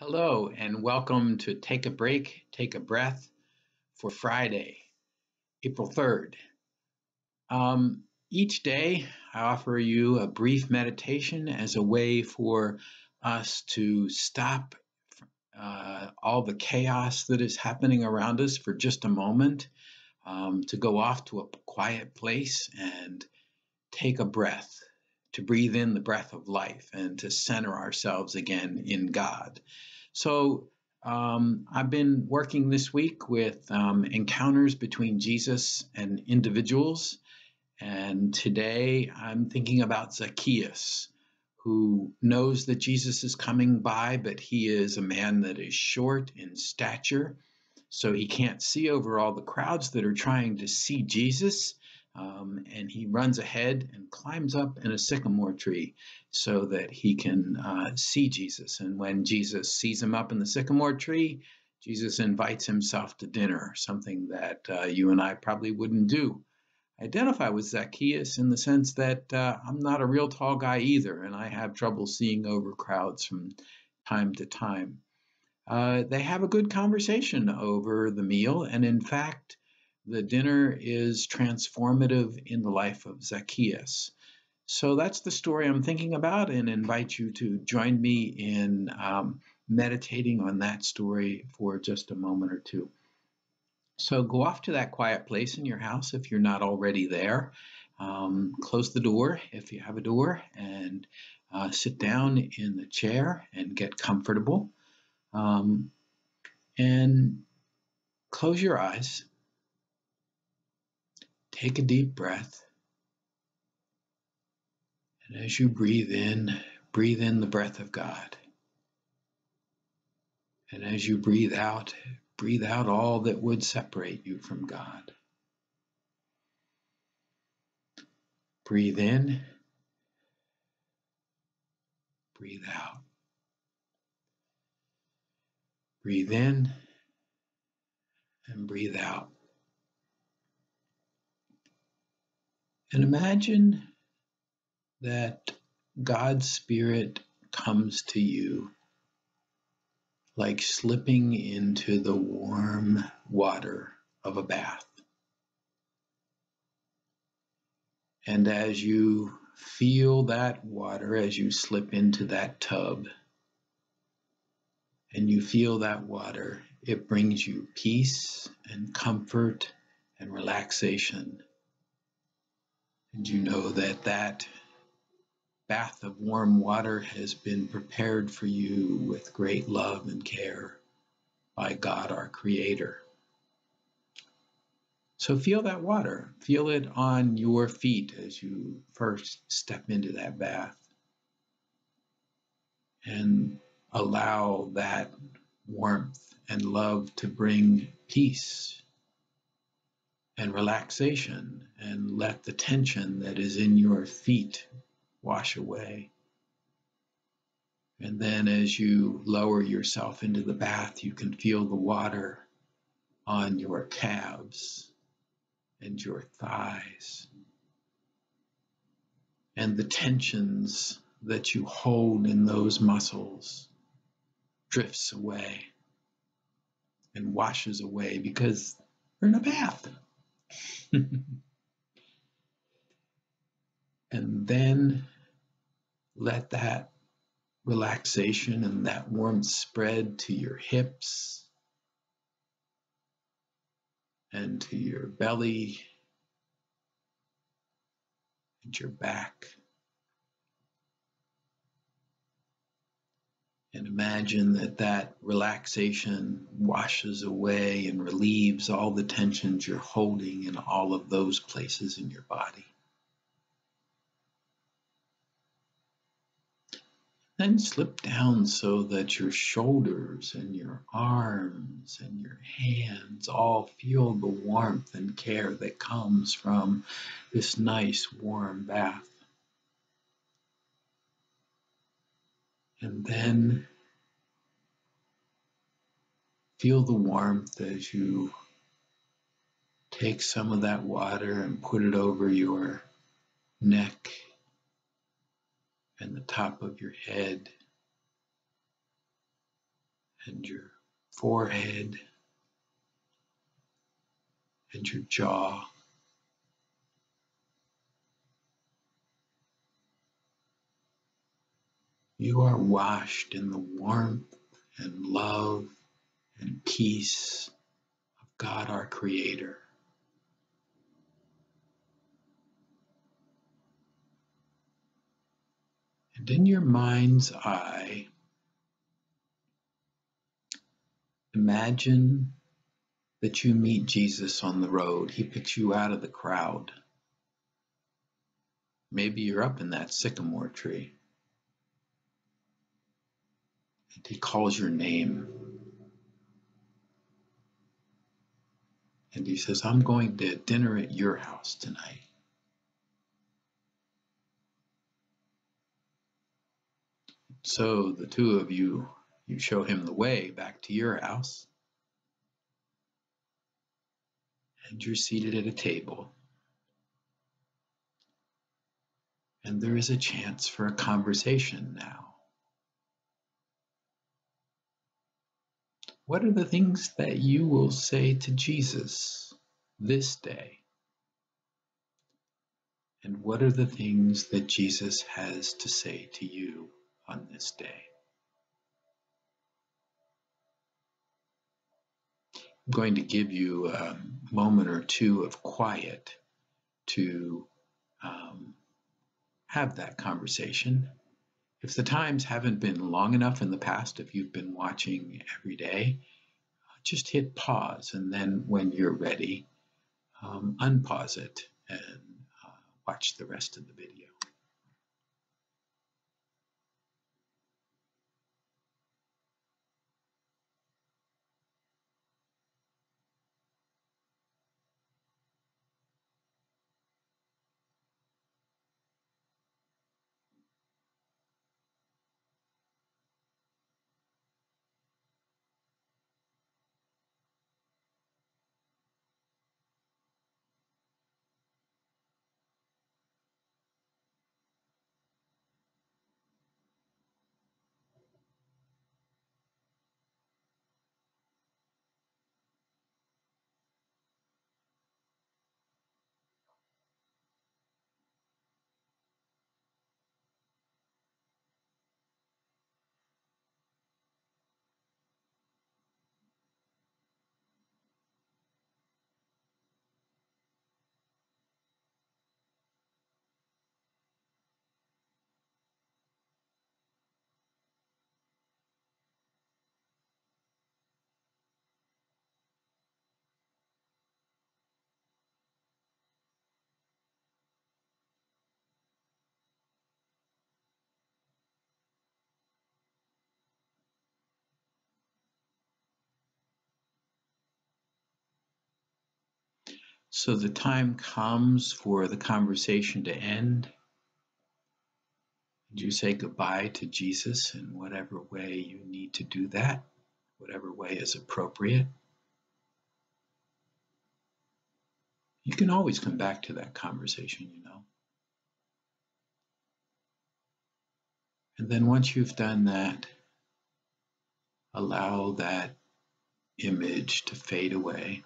Hello, and welcome to Take a Break, Take a Breath for Friday, April 3rd. Um, each day, I offer you a brief meditation as a way for us to stop uh, all the chaos that is happening around us for just a moment, um, to go off to a quiet place and take a breath, to breathe in the breath of life, and to center ourselves again in God. So, um, I've been working this week with um, encounters between Jesus and individuals. And today I'm thinking about Zacchaeus, who knows that Jesus is coming by, but he is a man that is short in stature. So he can't see over all the crowds that are trying to see Jesus. Um, and he runs ahead and climbs up in a sycamore tree so that he can uh, see Jesus. And when Jesus sees him up in the sycamore tree, Jesus invites himself to dinner, something that uh, you and I probably wouldn't do. I identify with Zacchaeus in the sense that uh, I'm not a real tall guy either, and I have trouble seeing over crowds from time to time. Uh, they have a good conversation over the meal, and in fact, the dinner is transformative in the life of Zacchaeus. So that's the story I'm thinking about, and invite you to join me in um, meditating on that story for just a moment or two. So go off to that quiet place in your house if you're not already there. Um, close the door if you have a door, and uh, sit down in the chair and get comfortable. Um, and close your eyes Take a deep breath. And as you breathe in, breathe in the breath of God. And as you breathe out, breathe out all that would separate you from God. Breathe in, breathe out. Breathe in and breathe out. And imagine that God's Spirit comes to you like slipping into the warm water of a bath. And as you feel that water, as you slip into that tub, and you feel that water, it brings you peace and comfort and relaxation. And you know that that bath of warm water has been prepared for you with great love and care by God our Creator. So feel that water. Feel it on your feet as you first step into that bath. And allow that warmth and love to bring peace and relaxation and let the tension that is in your feet wash away. And then as you lower yourself into the bath, you can feel the water on your calves and your thighs. And the tensions that you hold in those muscles drifts away and washes away because we're in a bath. and then let that relaxation and that warmth spread to your hips and to your belly and your back. And imagine that that relaxation washes away and relieves all the tensions you're holding in all of those places in your body. Then slip down so that your shoulders and your arms and your hands all feel the warmth and care that comes from this nice warm bath. And then feel the warmth as you take some of that water and put it over your neck and the top of your head. and your forehead and your jaw. You are washed in the warmth and love and peace of God our Creator. And in your mind's eye, imagine that you meet Jesus on the road. He picks you out of the crowd. Maybe you're up in that sycamore tree. And he calls your name. And he says, I'm going to dinner at your house tonight. So the two of you, you show him the way back to your house. And you're seated at a table. And there is a chance for a conversation now. What are the things that you will say to Jesus this day? And what are the things that Jesus has to say to you? on this day. I'm going to give you a moment or two of quiet to um, have that conversation. If the times haven't been long enough in the past, if you've been watching every day, just hit pause and then when you're ready, um, unpause it and uh, watch the rest of the video. So the time comes for the conversation to end. And you say goodbye to Jesus in whatever way you need to do that, whatever way is appropriate. You can always come back to that conversation, you know. And then once you've done that, allow that image to fade away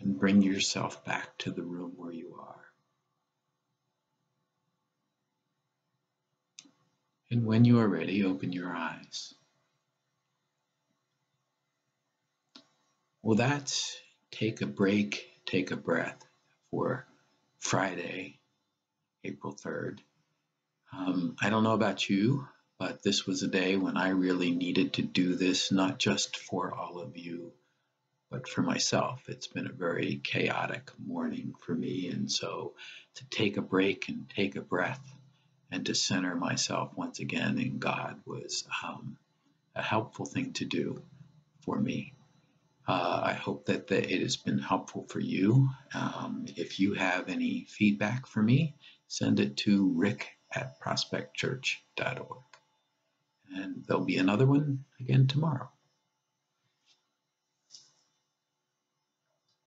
and bring yourself back to the room where you are. And when you are ready, open your eyes. Well, that's take a break, take a breath for Friday, April 3rd. Um, I don't know about you, but this was a day when I really needed to do this, not just for all of you but for myself, it's been a very chaotic morning for me. And so to take a break and take a breath and to center myself once again in God was um, a helpful thing to do for me. Uh, I hope that the, it has been helpful for you. Um, if you have any feedback for me, send it to rick at prospectchurch.org. And there'll be another one again tomorrow.